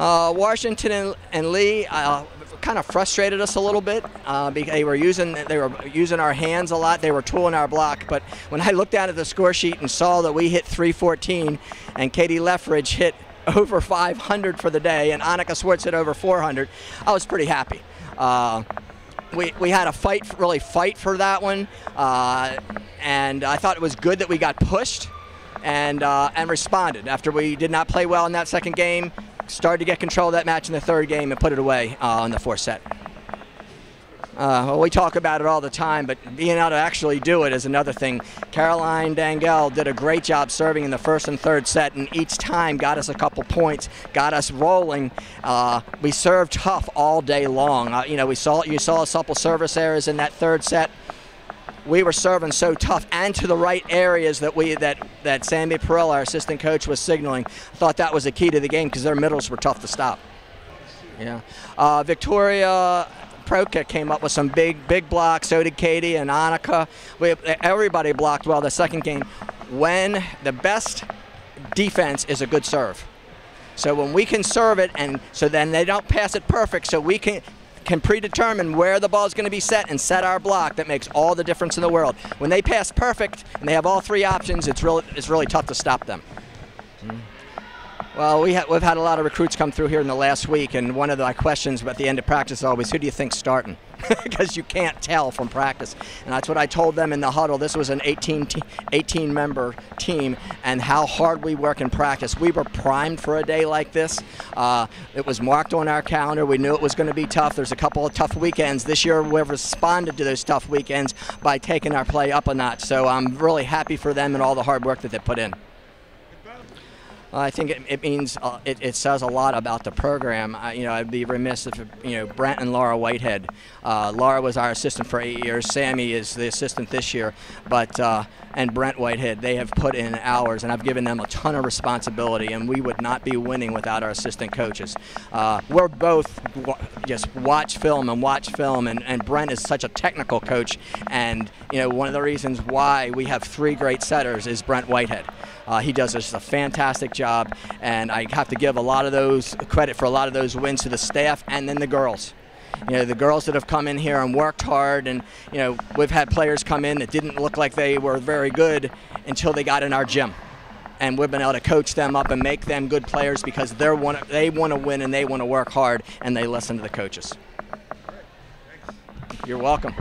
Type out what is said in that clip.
Uh, Washington and, and Lee uh, kind of frustrated us a little bit. Uh, because they were using they were using our hands a lot. They were tooling our block. But when I looked down at the score sheet and saw that we hit 314 and Katie Leffridge hit over 500 for the day and Annika Swartz hit over 400, I was pretty happy. Uh, we, we had a fight, really fight for that one, uh, and I thought it was good that we got pushed and uh, and responded after we did not play well in that second game. Started to get control of that match in the third game and put it away uh, in the fourth set. Uh, well, we talk about it all the time, but being able to actually do it is another thing. Caroline Dangel did a great job serving in the first and third set, and each time got us a couple points, got us rolling. Uh, we served tough all day long. Uh, you know, we saw you saw a couple service errors in that third set. We were serving so tough and to the right areas that we that that Sammy Perrella, our assistant coach, was signaling. Thought that was the key to the game because their middles were tough to stop. Yeah, uh, Victoria Proka came up with some big, big blocks. So did Katie and Annika. We, everybody blocked well the second game. When the best defense is a good serve. So when we can serve it, and so then they don't pass it perfect, so we can can predetermine where the ball is going to be set and set our block. That makes all the difference in the world. When they pass perfect and they have all three options, it's really it's really tough to stop them. Mm. Well, we ha- we've had a lot of recruits come through here in the last week, and one of the questions at the end of practice is always, who do you think starting? because you can't tell from practice. And that's what I told them in the huddle. This was an 18, 18 member team, and how hard we work in practice. We were primed for a day like this. Uh, it was marked on our calendar. We knew it was going to be tough. There's a couple of tough weekends. This year, we've responded to those tough weekends by taking our play up a notch. So I'm really happy for them and all the hard work that they put in. I think it, it means uh, it, it, says a lot about the program. Uh, you know, I'd be remiss if you know Brent and Laura Whitehead. Uh, Laura was our assistant for eight years. Sammy is the assistant this year, but uh, and Brent Whitehead, they have put in hours, and I've given them a ton of responsibility. And we would not be winning without our assistant coaches. Uh, we're both just watch film and watch film, and, and Brent is such a technical coach. And you know, one of the reasons why we have three great setters is Brent Whitehead. Uh, he does just a fantastic job, and I have to give a lot of those credit for a lot of those wins to the staff and then the girls. You know, the girls that have come in here and worked hard, and you know, we've had players come in that didn't look like they were very good until they got in our gym and we've been able to coach them up and make them good players because they're one, they want to win and they want to work hard and they listen to the coaches. You're welcome.